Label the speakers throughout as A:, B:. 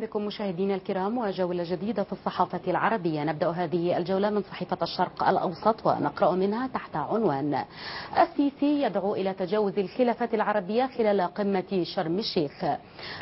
A: بكم مشاهدينا الكرام وجولة جديدة في الصحافة العربية. نبدأ هذه الجولة من صحيفة الشرق الأوسط ونقرأ منها تحت عنوان السيسي يدعو إلى تجاوز الخلافات العربية خلال قمة شرم الشيخ.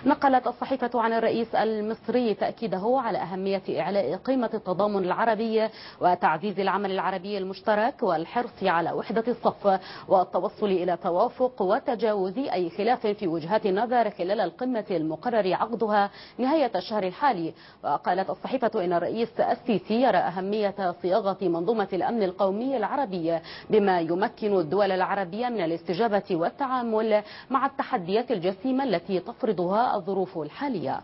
A: نقلت الصحيفة عن الرئيس المصري تأكيده على أهمية إعلاء قيمة التضامن العربي وتعزيز العمل العربي المشترك والحرص على وحدة الصف والتوصل إلى توافق وتجاوز أي خلاف في وجهات النظر خلال القمة المقرر عقدها نهاية الشهر الحالي. وقالت الصحيفة إن الرئيس السيسي يرى أهمية صياغة منظومة الأمن القومي العربي بما يمكن الدول العربية من الاستجابة والتعامل مع التحديات الجسيمة التي تفرضها الظروف الحالية.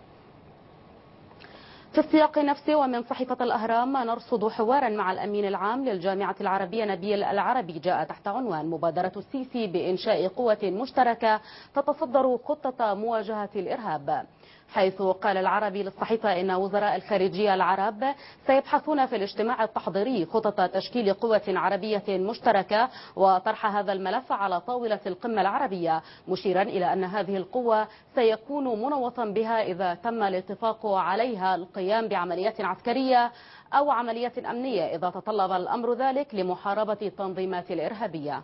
A: في السياق نفسه ومن صحيفة الأهرام نرصد حوارا مع الأمين العام للجامعة العربية نبيل العربي. جاء تحت عنوان مبادرة السيسي بإنشاء قوة مشتركة تتصدر خطة مواجهة الإرهاب. حيث قال العربي للصحيفة إن وزراء الخارجية العرب سيبحثون في الاجتماع التحضيري خطط تشكيل قوة عربية مشتركة وطرح هذا الملف على طاولة القمة العربية مشيرا إلى أن هذه القوة سيكون منوطا بها إذا تم الاتفاق عليها القيام بعمليات عسكرية أو عملية أمنية إذا تطلب الأمر ذلك لمحاربة التنظيمات الإرهابية.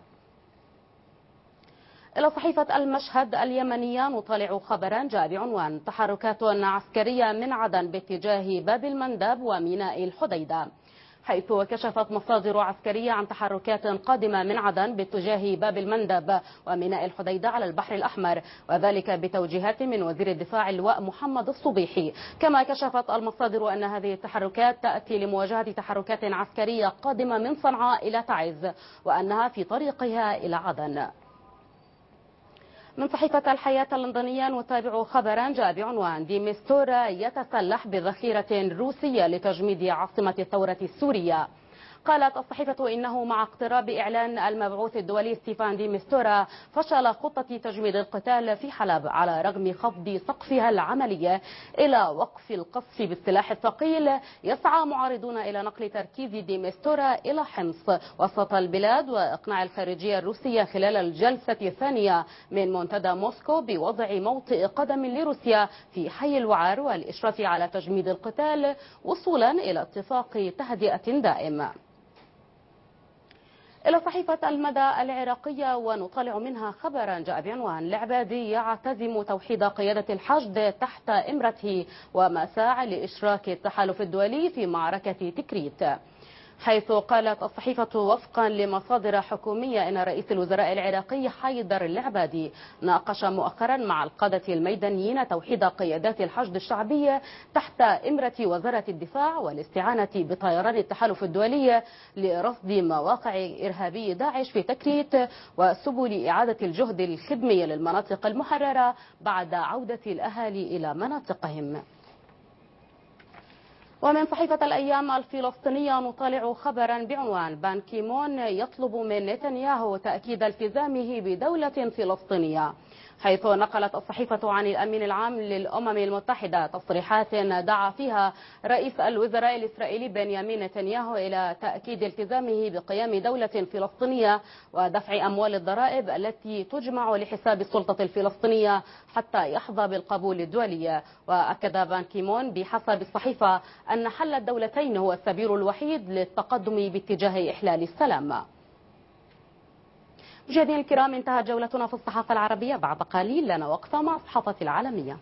A: إلى صحيفة المشهد اليمنية نطالع خبرا جاء بعنوان تحركات عسكرية من عدن باتجاه باب المندب وميناء الحديدة حيث كشفت مصادر عسكرية عن تحركات قادمة من عدن باتجاه باب المندب وميناء الحديدة على البحر الأحمر وذلك بتوجيهات من وزير الدفاع اللواء محمد الصبيحي. كما كشفت المصادر أن هذه التحركات تأتي لمواجهة تحركات عسكرية قادمة من صنعاء إلى تعز وأنها في طريقها إلى عدن. من صحيفة الحياة اللندنية نتابع خبرا جاء بعنوان ديمستورا يتسلح بذخيرة روسية لتجميد عاصمة الثورة السورية. قالت الصحيفة إنه مع اقتراب إعلان المبعوث الدولي ستيفان دي مستورا فشل خطة تجميد القتال في حلب على رغم خفض سقفها العملية إلى وقف القصف بالسلاح الثقيل. يسعى معارضون إلى نقل تركيز دي مستورا إلى حمص وسط البلاد وإقناع الخارجية الروسية خلال الجلسة الثانية من منتدى موسكو بوضع موطئ قدم لروسيا في حي الوعر والإشراف على تجميد القتال وصولا إلى اتفاق تهدئة دائم إلى صحيفة المدى العراقية ونطالع منها خبرا جاء بعنوان العبادي يعتزم توحيد قيادة الحشد تحت إمرته ومساعي لإشراك التحالف الدولي في معركة تكريت. حيث قالت الصحيفة وفقا لمصادر حكومية أن رئيس الوزراء العراقي حيدر العبادي ناقش مؤخرا مع القادة الميدانيين توحيد قيادات الحشد الشعبية تحت إمرة وزارة الدفاع والاستعانة بطيران التحالف الدولي لرصد مواقع إرهابي داعش في تكريت وسبل إعادة الجهد الخدمي للمناطق المحررة بعد عودة الأهالي إلى مناطقهم. ومن صحيفة الأيام الفلسطينية نطالع خبرا بعنوان بان كيمون يطلب من نتنياهو تأكيد التزامه بدولة فلسطينية. حيث نقلت الصحيفة عن الأمين العام للأمم المتحدة تصريحات دعا فيها رئيس الوزراء الإسرائيلي بنيامين نتنياهو إلى تأكيد التزامه بقيام دولة فلسطينية ودفع أموال الضرائب التي تجمع لحساب السلطة الفلسطينية حتى يحظى بالقبول الدولي وأكد بان كيمون بحسب الصحيفة أن حل الدولتين هو السبيل الوحيد للتقدم باتجاه إحلال السلام. مشاهدينا الكرام انتهت جولتنا في الصحافة العربية. بعد قليل لنا وقفة مع الصحافة العالمية.